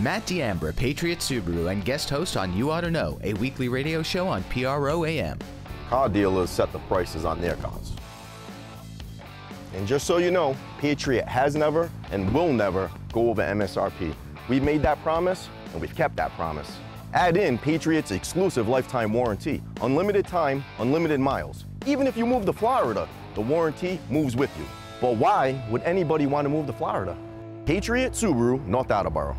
Matt D'Ambra, Patriot Subaru, and guest host on You Ought to Know, a weekly radio show on PROAM. Car dealers set the prices on their cars. And just so you know, Patriot has never and will never go over MSRP. We've made that promise and we've kept that promise. Add in Patriot's exclusive lifetime warranty, unlimited time, unlimited miles. Even if you move to Florida, the warranty moves with you. But why would anybody want to move to Florida? Patriot Subaru, North Attleboro.